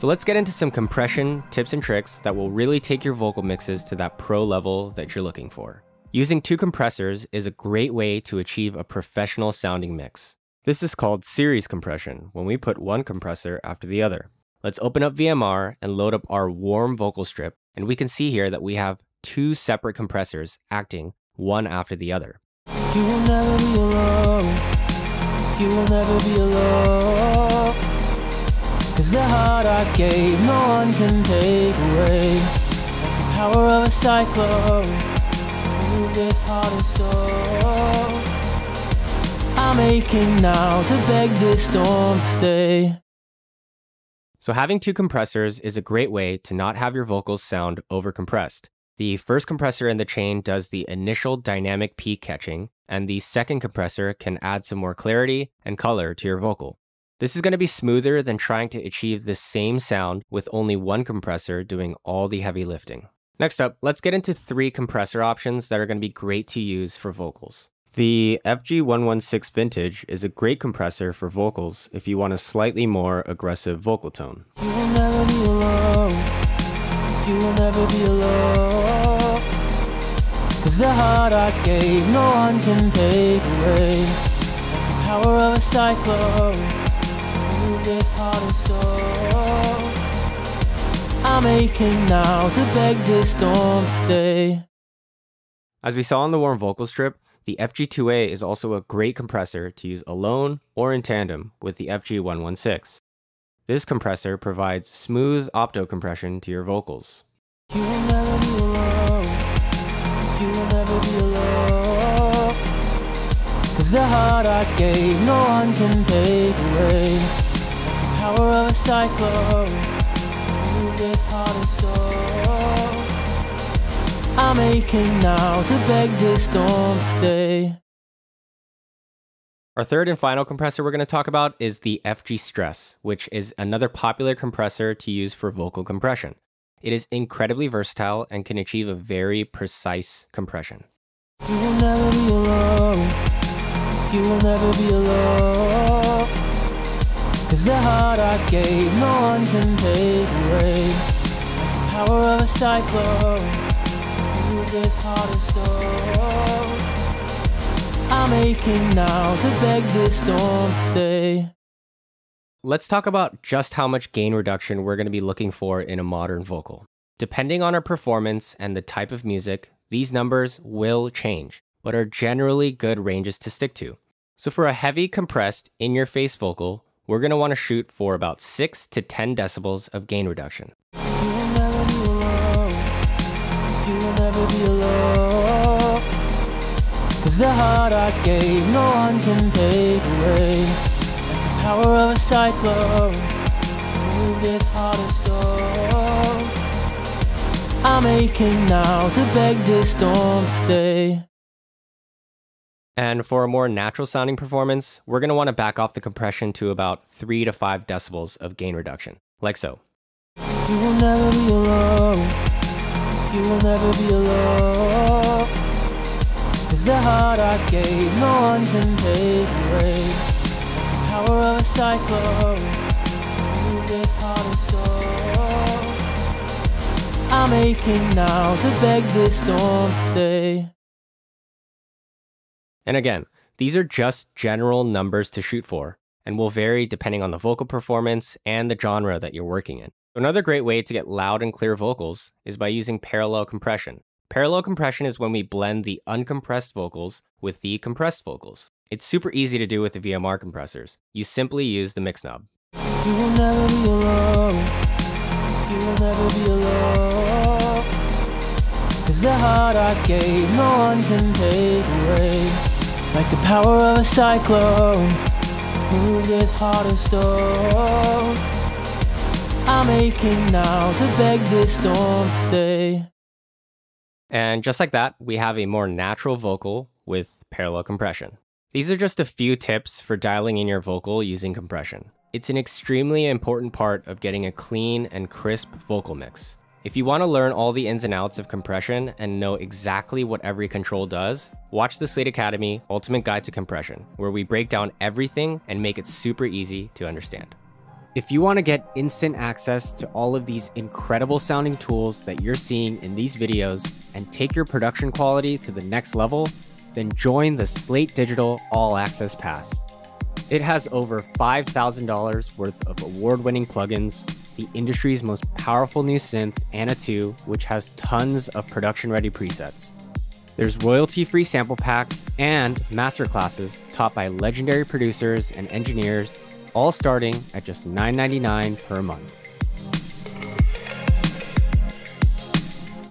So let's get into some compression tips and tricks that will really take your vocal mixes to that pro level that you're looking for. Using two compressors is a great way to achieve a professional sounding mix. This is called series compression when we put one compressor after the other. Let's open up VMR and load up our warm vocal strip and we can see here that we have two separate compressors acting one after the other. You will never be alone. You will never be alone. The heart I gave, no one can take away. The power of a cyclone. Move this heart and soul. I'm aching now to beg this storm to stay. So having two compressors is a great way to not have your vocals sound overcompressed. The first compressor in the chain does the initial dynamic peak catching, and the second compressor can add some more clarity and color to your vocal. This is going to be smoother than trying to achieve the same sound with only one compressor doing all the heavy lifting. Next up, let's get into three compressor options that are going to be great to use for vocals. The FG116 Vintage is a great compressor for vocals if you want a slightly more aggressive vocal tone. You will never be alone. You will never be alone. Cause the heart I gave, no one can take away. The power of a cyclone. This heart and soul. I'm aching now to beg this storm to stay. As we saw on the warm vocal strip, the FG2A is also a great compressor to use alone or in tandem with the FG116. This compressor provides smooth opto compression to your vocals. You will never be alone. You will never be alone. Cause the heart I gave, no one can take away. Power of a cyclone. Move this heart and soul. I'm aching now to beg this storm to stay. Our third and final compressor we're going to talk about is the FG Stress, which is another popular compressor to use for vocal compression. It is incredibly versatile and can achieve a very precise compression. You will never be alone. You will never be alone. Cause the heart I gave, no one can take away. The power of a cyclone this heart I'm aching now to beg this storm to stay. Let's talk about just how much gain reduction we're going to be looking for in a modern vocal. Depending on our performance and the type of music, these numbers will change, but are generally good ranges to stick to. So for a heavy compressed in-your-face vocal, we're going to want to shoot for about 6 to 10 decibels of gain reduction. Cause the heart I gave, no one can take away. Like the power of a cyclone, move this heart and soul. I'm aching now to beg this storm to stay. And for a more natural sounding performance, we're going to want to back off the compression to about 3 to 5 decibels of gain reduction, like so. You will never be alone you will never be alone. Cause the heart I gave, no one can take away. The power of a cyclone. I'm aching now to beg this storm to stay. And again, these are just general numbers to shoot for and will vary depending on the vocal performance and the genre that you're working in. Another great way to get loud and clear vocals is by using parallel compression. Parallel compression is when we blend the uncompressed vocals with the compressed vocals. It's super easy to do with the VMR compressors. You simply use the mix knob. You will never be alone. You will never be alone. Cause the heart I gave, no one can take away. Like the power of a cyclone, move this heart stone. I'm aching now to beg this storm to stay. And just like that, we have a more natural vocal with parallel compression. These are just a few tips for dialing in your vocal using compression. It's an extremely important part of getting a clean and crisp vocal mix. If you want to learn all the ins and outs of compression and know exactly what every control does, watch the Slate Academy Ultimate Guide to Compression, where we break down everything and make it super easy to understand. If you want to get instant access to all of these incredible sounding tools that you're seeing in these videos and take your production quality to the next level, then join the Slate Digital All Access Pass. It has over $5,000 worth of award winning plugins, the industry's most powerful new synth, ANA 2, which has tons of production ready presets. There's royalty free sample packs and masterclasses taught by legendary producers and engineers, all starting at just $9.99 per month.